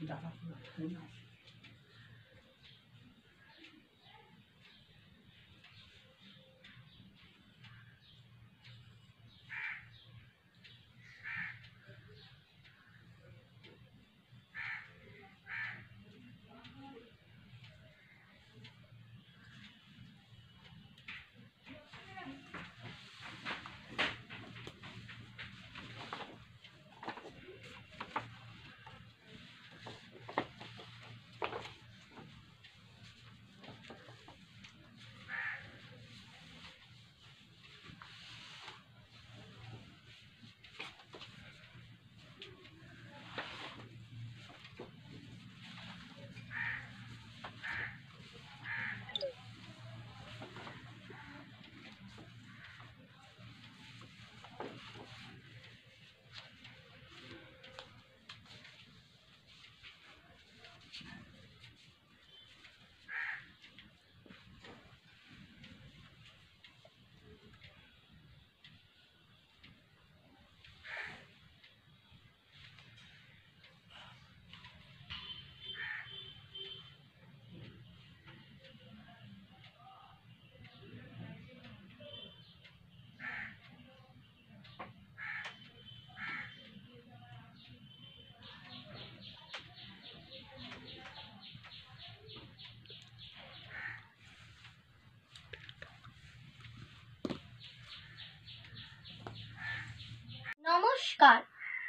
দাদা ফোন আছে নমস্কার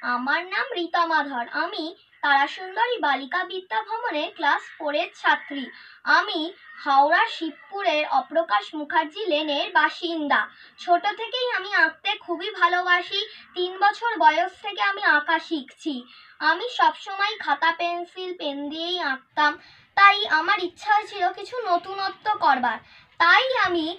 আমার নাম রীতা মাধর। আমি তারাসুন্দরী বালিকা বিদ্যা ভবনের ক্লাস ফোরের ছাত্রী। আমি হাওড়া শিবপুরের অপ্রকাশ মুখার্জি লেনের বাসিন্দা। ছোট থেকেই আমি আঁকতে খুবই ভালোবাসি। তিন বছর বয়স থেকে আমি আঁকা শিখছি। আমি সবসময় খাতা, পেন্সিল, পেন দিয়েই আঁকতাম। তাই আমার ইচ্ছা হয়েছিল কিছু নতুনত্ব করবার। তাই আমি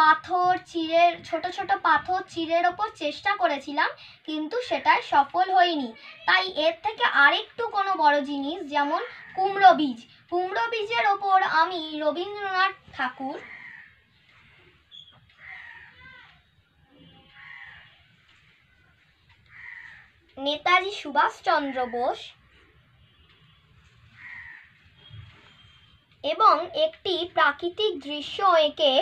পাথর, চিড়ের, ছোট ছোট পাথর চিড়ের ওপর চেষ্টা করেছিলাম, কিন্তু সেটায় সফল হয়নি। তাই এর থেকে আরেকটু কোনো বড় জিনিস, যেমন কুমড়ো বীজ। কুমড়ো বীজের ওপর আমি রবীন্দ্রনাথ ঠাকুর নেতাজি সুভাষচন্দ্র বোস এবং একটি প্রাকৃতিক দৃশ্য এঁকে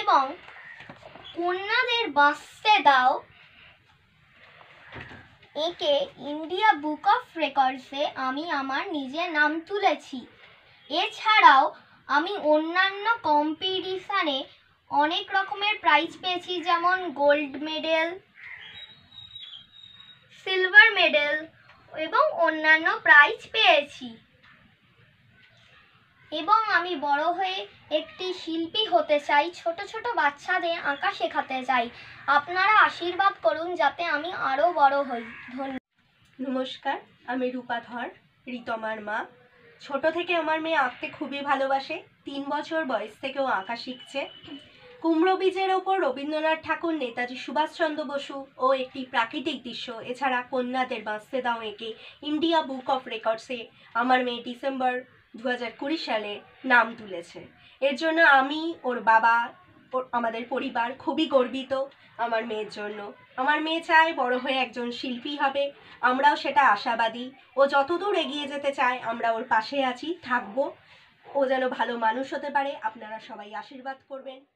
এবং কন্যাদের বাঁচতে দাও। একে ইন্ডিয়া বুক অফ রেকর্ডসে আমি আমার নিজের নাম তুলেছি। এছাড়াও আমি অন্যান্য কম্পিটিশানে অনেক রকমের প্রাইজ পেয়েছি, যেমন গোল্ড মেডেল সিলভার মেডেল এবং অন্যান্য প্রাইজ পেয়েছি। এবং আমি বড় হয়ে একটি শিল্পী হতে চাই, ছোট ছোট বাচ্চাদের আঁকা শেখাতে চাই। আপনারা আশীর্বাদ করুন যাতে আমি আরও বড় হই। ধন্যবাদ। নমস্কার, আমি রূপা ধর, রিতমার মা। ছোট থেকে আমার মেয়ে আঁকতে খুবই ভালোবাসে, তিন বছর বয়স থেকেও আঁকা শিখছে। কুমড়ো বীজের ওপর রবীন্দ্রনাথ ঠাকুর, নেতাজি সুভাষচন্দ্র বসু ও একটি প্রাকৃতিক দৃশ্য, এছাড়া কন্যাদের বাঁচতে দাও এঁকে, ইন্ডিয়া বুক অফ রেকর্ডসে। আমার মেয়ে ডিসেম্বর দু কুড়ি সালে নাম তুলেছে। এর জন্য আমি, ওর বাবা আমাদের পরিবার খুবই গর্বিত আমার মেয়ের জন্য। আমার মেয়ে চায় বড় হয়ে একজন শিল্পী হবে। আমরাও সেটা আশাবাদী। ও যতদূর এগিয়ে যেতে চায়, আমরা ওর পাশে আছি, থাকব। ও যেন ভালো মানুষ হতে পারে, আপনারা সবাই আশীর্বাদ করবেন।